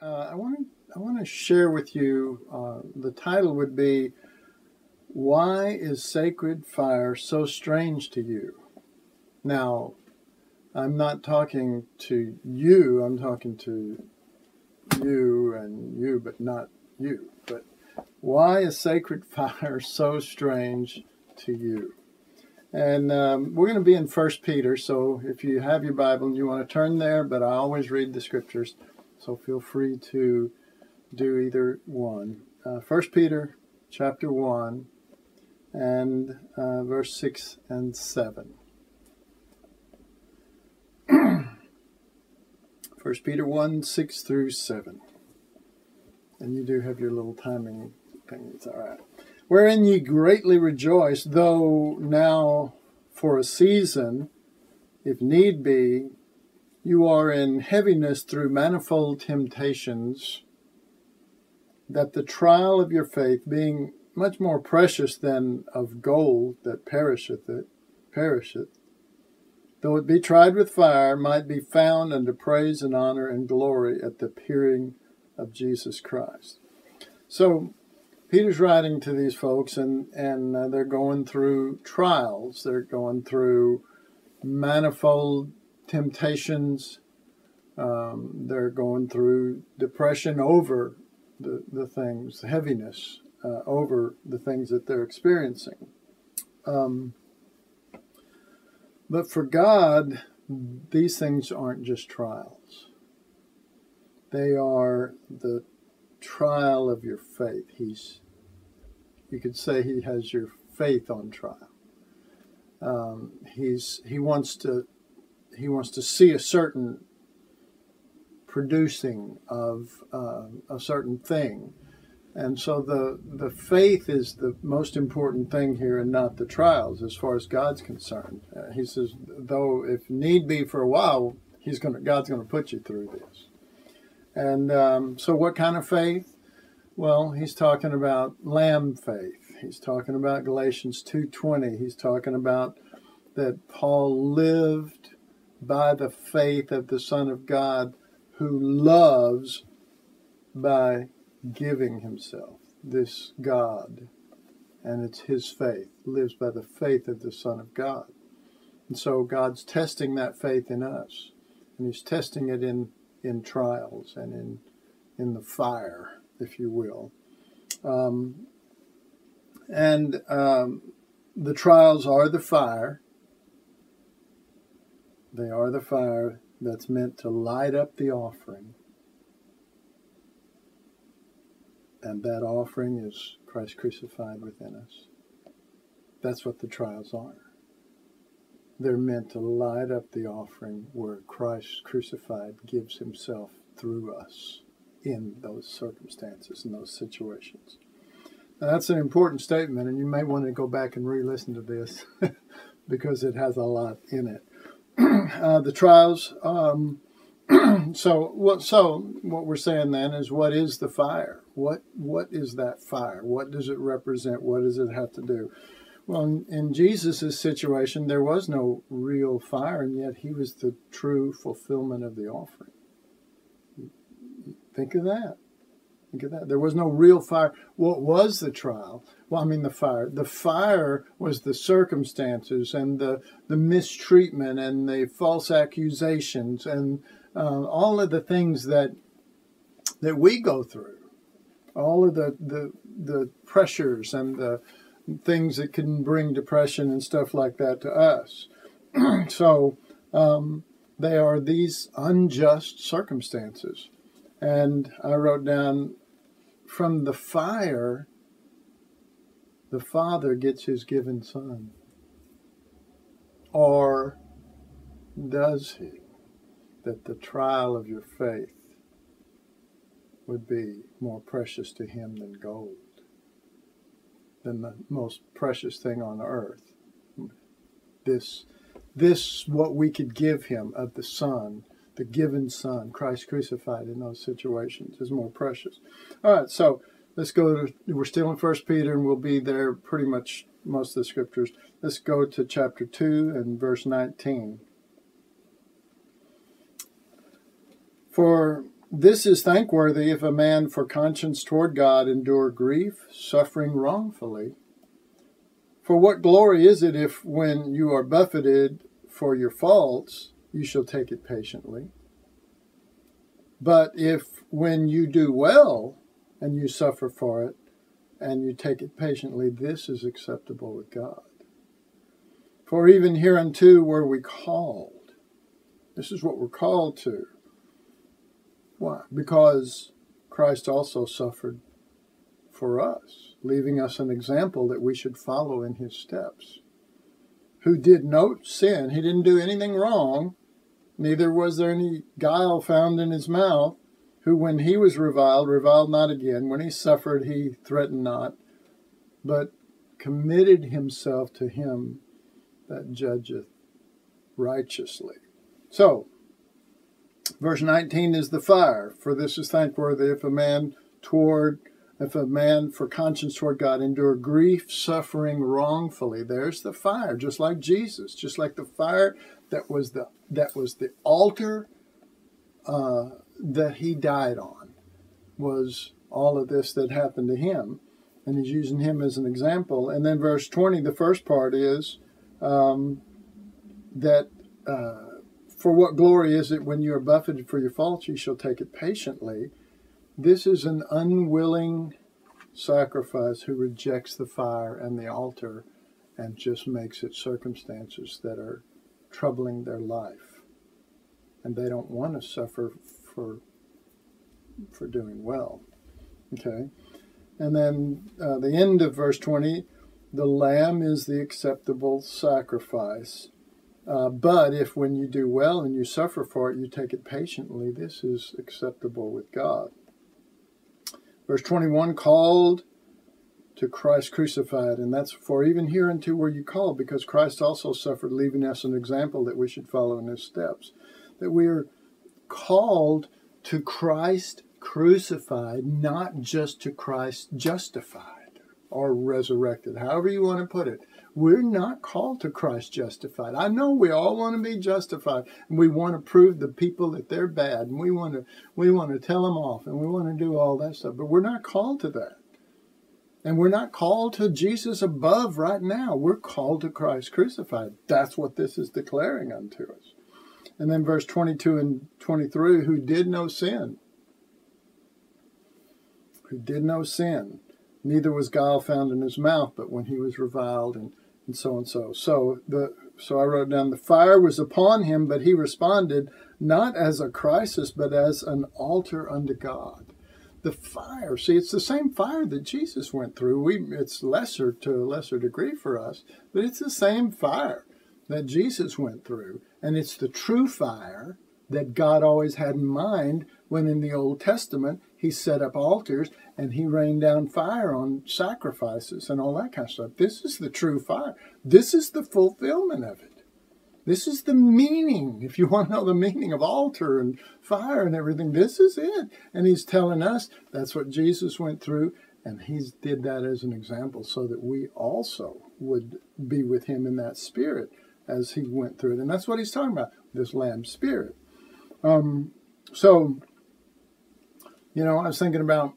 uh, I want to I want to share with you. Uh, the title would be "Why is sacred fire so strange to you?" Now, I'm not talking to you. I'm talking to you and you, but not you. But why is sacred fire so strange to you? And um, we're going to be in First Peter. So if you have your Bible and you want to turn there, but I always read the scriptures, so feel free to do either one. Uh, First Peter chapter one and uh, verse six and seven. First Peter 1, 6 through 7. And you do have your little timing thing. It's all right. Wherein ye greatly rejoice, though now for a season, if need be, you are in heaviness through manifold temptations, that the trial of your faith, being much more precious than of gold that perisheth it, perisheth, though it be tried with fire, might be found unto praise and honor and glory at the appearing of Jesus Christ. So Peter's writing to these folks, and and uh, they're going through trials. They're going through manifold temptations. Um, they're going through depression over the, the things, heaviness uh, over the things that they're experiencing. Um, but for God, these things aren't just trials. They are the trial of your faith. He's, you could say, he has your faith on trial. Um, he's he wants to he wants to see a certain producing of uh, a certain thing and so the the faith is the most important thing here, and not the trials, as far as God's concerned. Uh, he says, though if need be for a while, He's to God's going to put you through this. And um, so, what kind of faith? Well, he's talking about lamb faith. He's talking about Galatians two twenty. He's talking about that Paul lived by the faith of the Son of God, who loves by giving himself, this God, and it's his faith, lives by the faith of the Son of God. And so God's testing that faith in us, and he's testing it in, in trials and in, in the fire, if you will. Um, and um, the trials are the fire. They are the fire that's meant to light up the offering And that offering is Christ crucified within us. That's what the trials are. They're meant to light up the offering where Christ crucified gives himself through us in those circumstances, in those situations. Now, that's an important statement, and you may want to go back and re listen to this because it has a lot in it. uh, the trials. Um, so what? So what we're saying then is, what is the fire? What what is that fire? What does it represent? What does it have to do? Well, in, in Jesus' situation, there was no real fire, and yet he was the true fulfillment of the offering. Think of that. Think at that. There was no real fire. What was the trial? Well, I mean, the fire. The fire was the circumstances and the, the mistreatment and the false accusations and uh, all of the things that that we go through all of the, the, the pressures and the things that can bring depression and stuff like that to us. so um, they are these unjust circumstances. And I wrote down from the fire, the Father gets his given Son. Or does he? That the trial of your faith would be more precious to him than gold, than the most precious thing on earth. This, this, what we could give him of the Son, the given Son, Christ crucified in those situations, is more precious. All right, so let's go to, we're still in First Peter, and we'll be there pretty much most of the scriptures. Let's go to chapter 2 and verse 19. For this is thankworthy if a man for conscience toward God endure grief, suffering wrongfully. For what glory is it if, when you are buffeted for your faults, you shall take it patiently? But if, when you do well and you suffer for it, and you take it patiently, this is acceptable with God. For even hereunto were we called. This is what we're called to. Why? Because Christ also suffered for us, leaving us an example that we should follow in his steps. Who did no sin, he didn't do anything wrong, neither was there any guile found in his mouth, who when he was reviled, reviled not again. When he suffered, he threatened not, but committed himself to him that judgeth righteously. So, verse 19 is the fire, for this is thankworthy if a man toward if a man for conscience toward God endure grief, suffering wrongfully. There's the fire, just like Jesus, just like the fire that was the that was the altar uh, that he died on was all of this that happened to him. And he's using him as an example. And then verse 20, the first part is um, that uh, for what glory is it when you are buffeted for your faults, you shall take it patiently. This is an unwilling sacrifice who rejects the fire and the altar and just makes it circumstances that are troubling their life. And they don't want to suffer for for doing well. Okay, and then uh, the end of verse twenty, the lamb is the acceptable sacrifice. Uh, but if when you do well and you suffer for it, you take it patiently, this is acceptable with God. Verse 21 called to Christ crucified, and that's for even here hereunto were you called, because Christ also suffered, leaving us an example that we should follow in his steps. That we are called to Christ crucified, not just to Christ justified or resurrected, however you want to put it. We're not called to Christ justified. I know we all want to be justified, and we want to prove the people that they're bad, and we want to we want to tell them off, and we want to do all that stuff. But we're not called to that. And we're not called to Jesus above right now. We're called to Christ crucified. That's what this is declaring unto us. And then verse 22 and 23 who did no sin. Who did no sin. Neither was guile found in his mouth, but when he was reviled and, and so and so. So the so I wrote down the fire was upon him, but he responded not as a crisis, but as an altar unto God. The fire, see, it's the same fire that Jesus went through. We it's lesser to a lesser degree for us, but it's the same fire that Jesus went through. And it's the true fire that God always had in mind when in the Old Testament he set up altars and he rained down fire on sacrifices and all that kind of stuff. This is the true fire. This is the fulfillment of it. This is the meaning. If you want to know the meaning of altar and fire and everything, this is it. And he's telling us that's what Jesus went through, and he did that as an example so that we also would be with him in that spirit as he went through it. And that's what he's talking about, this lamb spirit. Um, so, you know, I was thinking about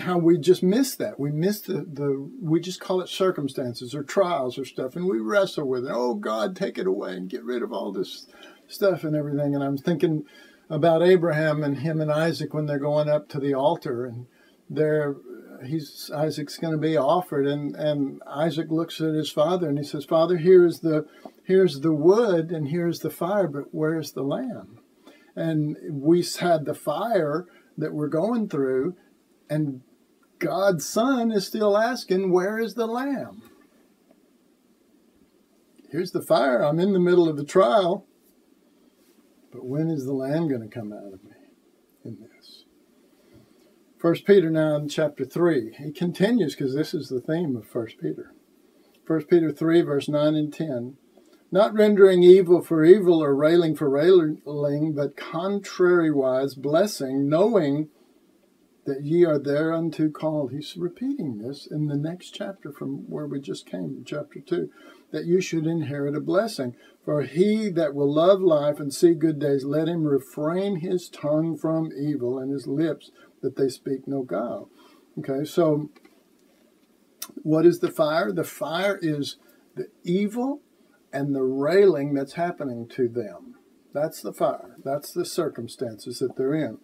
how we just miss that. We miss the, the we just call it circumstances or trials or stuff, and we wrestle with it. Oh God, take it away and get rid of all this stuff and everything. And I'm thinking about Abraham and him and Isaac when they're going up to the altar and they're he's Isaac's going to be offered and and Isaac looks at his father and he says father here is the here's the wood and here's the fire but where's the lamb and we had the fire that we're going through and God's son is still asking where is the lamb here's the fire I'm in the middle of the trial but when is the lamb going to come out of me in this First Peter now in chapter 3. He continues because this is the theme of First Peter. First Peter 3, verse 9 and 10. Not rendering evil for evil or railing for railing, but contrariwise blessing, knowing that ye are thereunto called. He's repeating this in the next chapter from where we just came, chapter 2, that you should inherit a blessing. For he that will love life and see good days, let him refrain his tongue from evil and his lips that they speak no guile. Okay, so what is the fire? The fire is the evil and the railing that's happening to them. That's the fire. That's the circumstances that they're in.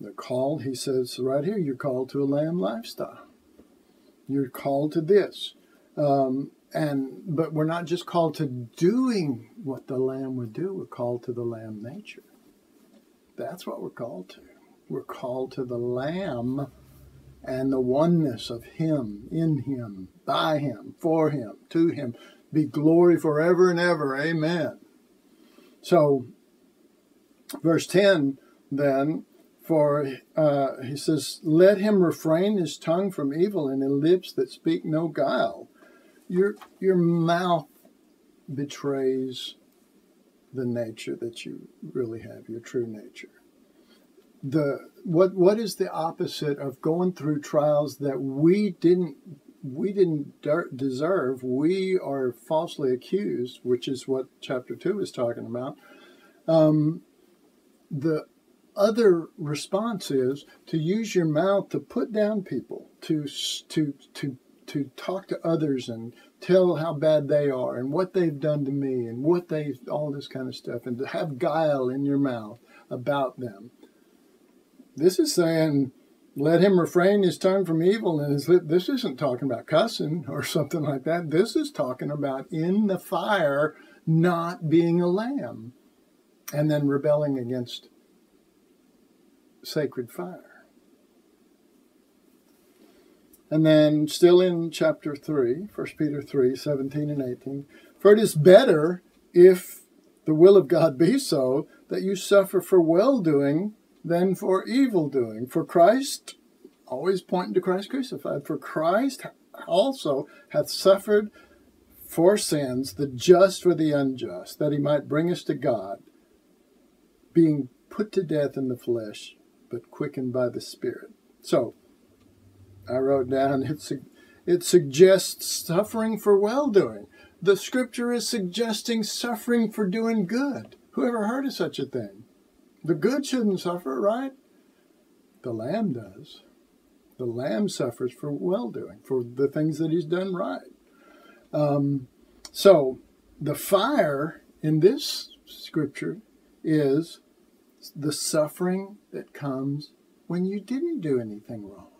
They're called, he says right here, you're called to a lamb lifestyle. You're called to this. Um, and but we're not just called to doing what the lamb would do, we're called to the lamb nature. That's what we're called to. We're called to the lamb and the oneness of him, in him, by him, for him, to him. Be glory forever and ever. Amen. So, verse 10 then, for uh, he says, Let him refrain his tongue from evil and his lips that speak no guile. Your, your mouth betrays the nature that you really have, your true nature. The what what is the opposite of going through trials that we didn't we didn't deserve. We are falsely accused, which is what chapter two is talking about. Um, the other response is to use your mouth to put down people, to to to to talk to others and tell how bad they are and what they've done to me and what they all this kind of stuff, and to have guile in your mouth about them. This is saying let him refrain his tongue from evil and his lip. This isn't talking about cussing or something like that. This is talking about in the fire not being a lamb and then rebelling against sacred fire. And then, still in chapter 3, 1 Peter 3 17 and 18, for it is better if the will of God be so that you suffer for well doing than for evil doing. For Christ, always pointing to Christ crucified, for Christ also hath suffered for sins, the just for the unjust, that he might bring us to God, being put to death in the flesh, but quickened by the Spirit. So, I wrote down it, it suggests suffering for well doing. The scripture is suggesting suffering for doing good. Who ever heard of such a thing? The good shouldn't suffer, right? The lamb does. The lamb suffers for well doing, for the things that he's done right. Um, so the fire in this scripture is the suffering that comes when you didn't do anything wrong.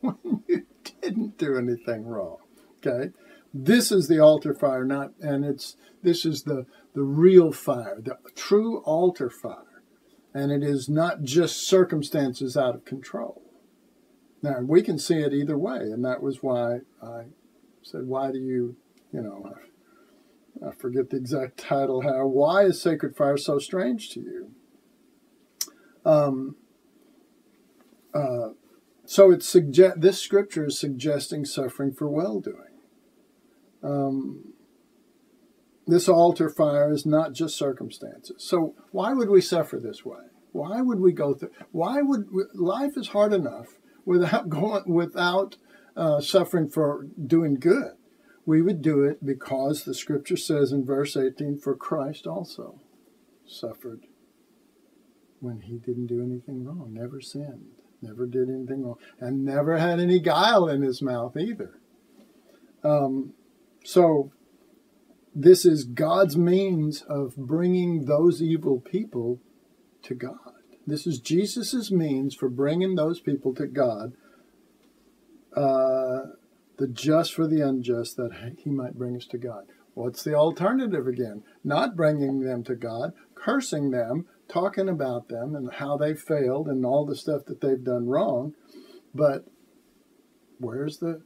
When you didn't do anything wrong. Okay? This is the altar fire, not and it's this is the the real fire, the true altar fire. And it is not just circumstances out of control. Now, we can see it either way, and that was why I said, Why do you, you know, I forget the exact title, how, why is sacred fire so strange to you? Um, uh, so it's suggest this scripture is suggesting suffering for well doing. Um, this altar fire is not just circumstances. So why would we suffer this way? Why would we go through? Why would life is hard enough without going without uh, suffering for doing good? We would do it because the Scripture says in verse 18, "For Christ also suffered when he didn't do anything wrong, never sinned, never did anything wrong, and never had any guile in his mouth either." Um, so this is God's means of bringing those evil people to God. This is Jesus' means for bringing those people to God, uh, the just for the unjust, that he might bring us to God. What's the alternative again? Not bringing them to God, cursing them, talking about them and how they failed and all the stuff that they've done wrong. But where's the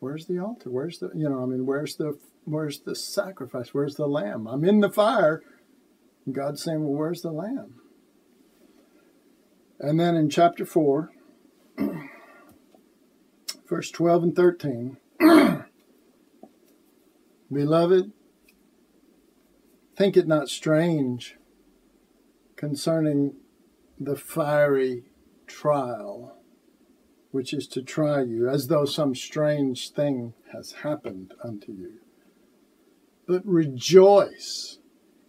where's the altar? Where's the you know I mean where's the Where's the sacrifice? Where's the lamb? I'm in the fire. God's saying, Well, where's the lamb? And then in chapter 4, verse 12 and 13, Beloved, think it not strange concerning the fiery trial, which is to try you, as though some strange thing has happened unto you. But rejoice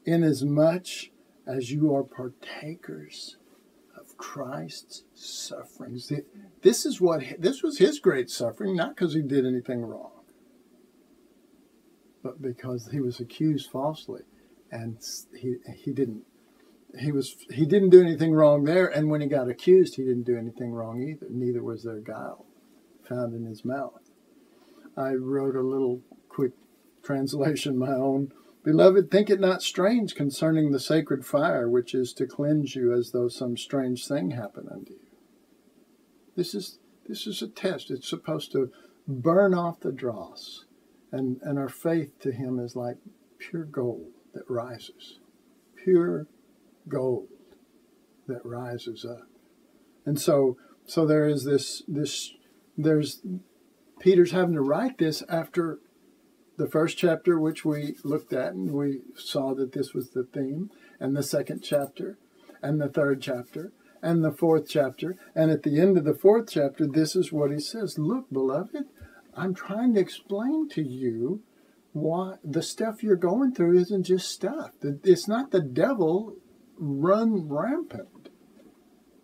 inasmuch as you are partakers Christ's sufferings. This is what this was his great suffering, not because he did anything wrong, but because he was accused falsely, and he he didn't he was he didn't do anything wrong there, and when he got accused, he didn't do anything wrong either. Neither was there guile found in his mouth. I wrote a little quick translation, my own. Beloved, think it not strange concerning the sacred fire, which is to cleanse you as though some strange thing happened unto you. This is this is a test. It's supposed to burn off the dross. And and our faith to him is like pure gold that rises. Pure gold that rises up. And so so there is this this there's Peter's having to write this after the first chapter which we looked at and we saw that this was the theme and the second chapter and the third chapter and the fourth chapter and at the end of the fourth chapter this is what he says look beloved i'm trying to explain to you why the stuff you're going through isn't just stuff it's not the devil run rampant.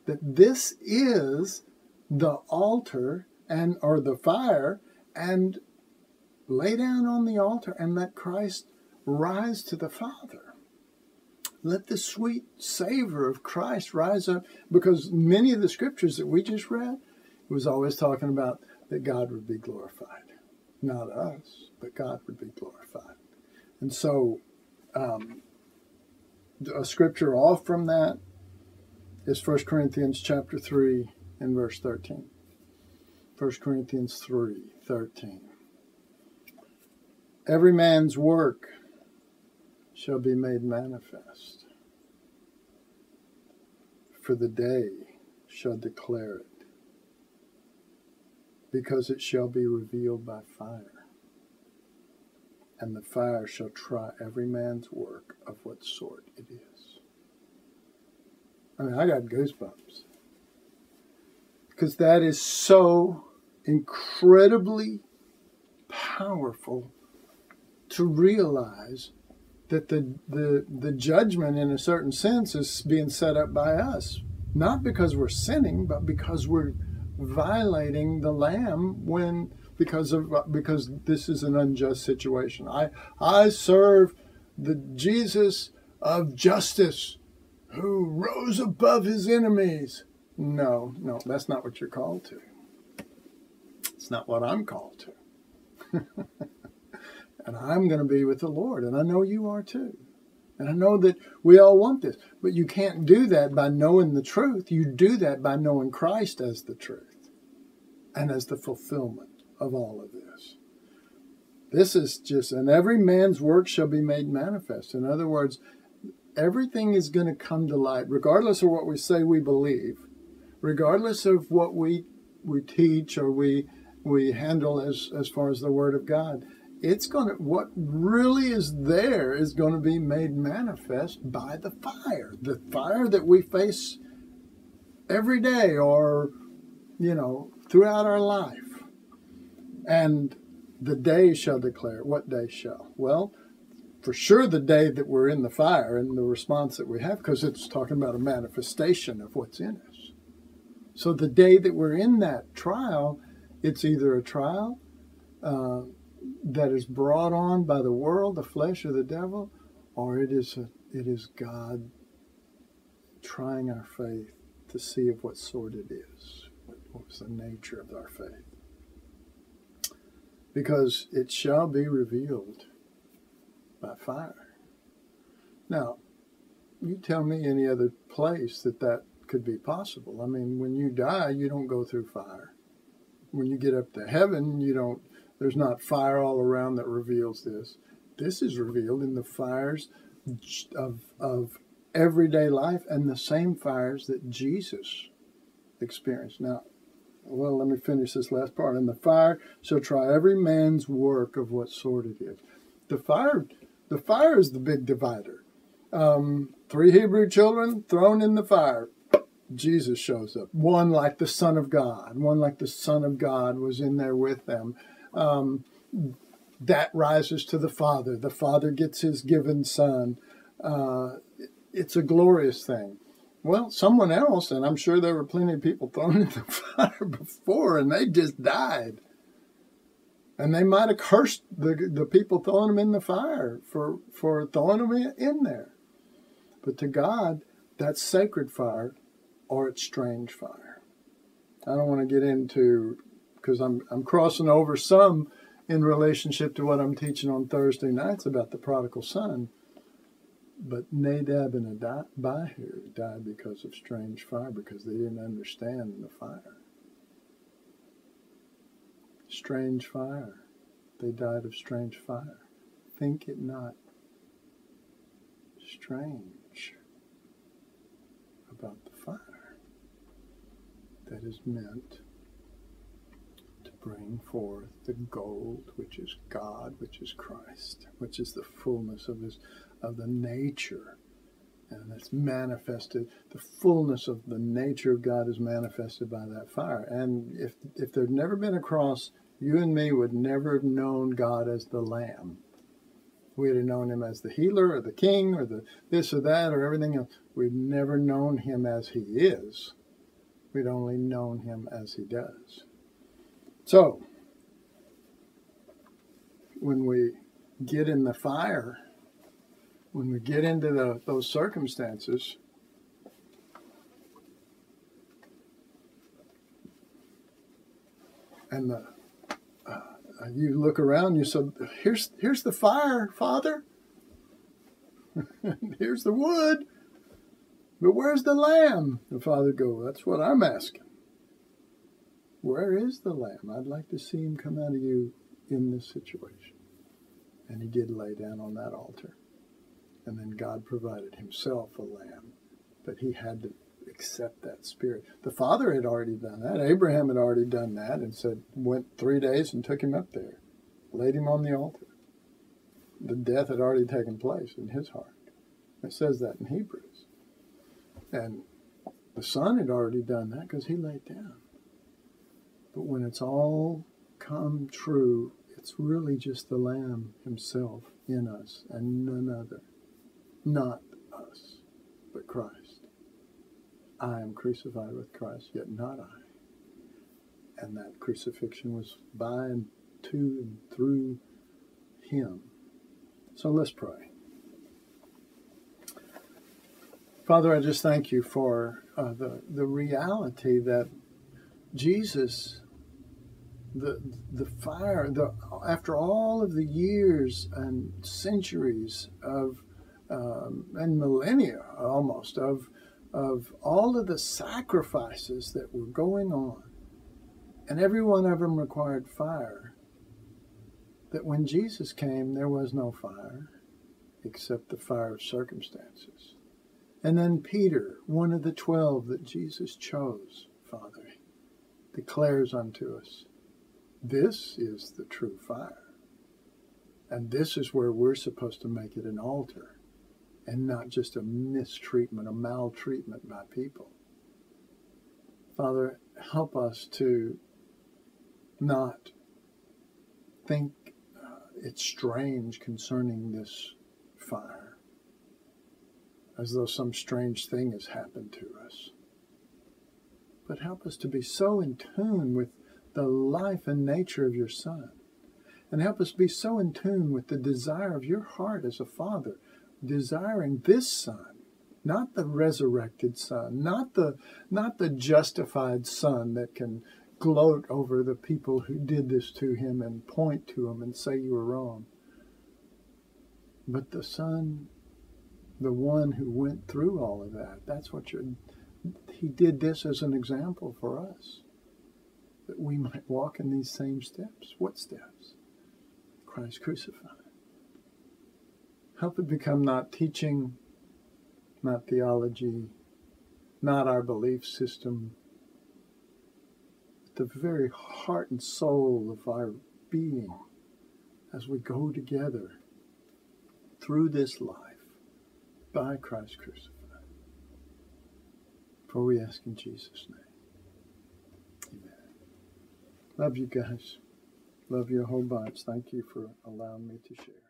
That this is the altar and or the fire and lay down on the altar and let Christ rise to the Father. Let the sweet savor of Christ rise up because many of the scriptures that we just read was always talking about that God would be glorified. Not us, but God would be glorified. And so um, a scripture off from that is 1 Corinthians chapter 3 and verse 13. 1 Corinthians 3 13. Every man's work shall be made manifest, for the day shall declare it, because it shall be revealed by fire and the fire shall try every man's work of what sort it is. I mean, I got goosebumps. Because that is so incredibly powerful to realize that the, the, the judgment, in a certain sense, is being set up by us. Not because we're sinning, but because we're violating the Lamb when because of because this is an unjust situation. I I serve the Jesus of justice who rose above his enemies. No, no, that's not what you're called to. It's not what I'm called to. and I'm going to be with the Lord, and I know you are too. And I know that we all want this, but you can't do that by knowing the truth. You do that by knowing Christ as the truth and as the fulfillment of all of this. This is just, and every man's work shall be made manifest. In other words, everything is going to come to light, regardless of what we say we believe, regardless of what we we teach or we we handle as as far as the Word of God. It's going to what really is there is going to be made manifest by the fire, the fire that we face every day, or you know, throughout our life. And the day shall declare. What day shall? Well, for sure the day that we're in the fire and the response that we have, because it's talking about a manifestation of what's in us. So the day that we're in that trial, it's either a trial uh, that is brought on by the world, the flesh, or the devil, or it is a, it is God trying our faith to see of what sort it is, what, what's the nature of our faith because it shall be revealed by fire. Now, you tell me any other place that that could be possible. I mean, when you die, you don't go through fire. When you get up to heaven, you don't. There's not fire all around that reveals this. This is revealed in the fires of of everyday life and the same fires that Jesus experienced. Now, well, let me finish this last part. And the fire shall try every man's work of what sort it is. The fire, the fire is the big divider. Um, three Hebrew children thrown in the fire. Jesus shows up. One like the Son of God. One like the Son of God was in there with them. Um, that rises to the Father. The Father gets his given Son. Uh, it's a glorious thing. Well, someone else, and I'm sure there were plenty of people thrown in the fire before, and they just died. And they might have cursed the, the people throwing them in the fire for, for throwing them in, in there. But to God, that's sacred fire or it's strange fire. I don't want to get into because I'm I'm crossing over some in relationship to what I'm teaching on Thursday nights about the prodigal son. But Nadab and Abihu died because of strange fire because they didn't understand the fire. Strange fire. They died of strange fire. Think it not strange about the fire that is meant bring forth the gold, which is God, which is Christ, which is the fullness of his of the nature. And it's manifested the fullness of the nature of god is manifested by that fire. And if if there'd never been a cross you and me would never have known god as the lamb. We'd have known him as the healer or the king or the this or that or everything else. We'd never known him as he is. We'd only known him as he does so when we get in the fire when we get into the, those circumstances, and the, uh, you look around, you said, "Here's here's the fire, Father. here's the wood, but where's the lamb?" The father go, "That's what I'm asking. Where is the lamb? I'd like to see him come out of you in this situation." And he did lay down on that altar. And then God provided himself a lamb, but he had to accept that spirit. The father had already done that. Abraham had already done that and said, went three days and took him up there, laid him on the altar. The death had already taken place in his heart. It says that in Hebrews. And the son had already done that because he laid down. But when it's all come true, it's really just the Lamb himself in us and none other. Not us, but Christ. I am crucified with Christ, yet not I. And that crucifixion was by and to and through him. So let's pray. Father, I just thank you for uh, the, the reality that Jesus, the, the fire, the, after all of the years and centuries of um, and millennia almost of of all of the sacrifices that were going on, and every one of them required fire. That when Jesus came, there was no fire except the fire of circumstances. And then Peter, one of the twelve that Jesus chose, Father, declares unto us, This is the true fire. And this is where we're supposed to make it an altar and not just a mistreatment, a maltreatment by people. Father, help us to not think uh, it's strange concerning this fire, as though some strange thing has happened to us. But help us to be so in tune with the life and nature of your Son. And help us be so in tune with the desire of your heart as a father desiring this son not the resurrected son not the not the justified son that can gloat over the people who did this to him and point to him and say you were wrong but the son the one who went through all of that that's what you're he did this as an example for us that we might walk in these same steps what steps christ crucified Help it become not teaching, not theology, not our belief system, the very heart and soul of our being as we go together through this life by Christ crucified. For we ask in Jesus' name. Love you guys. Love you a whole bunch. Thank you for allowing me to share.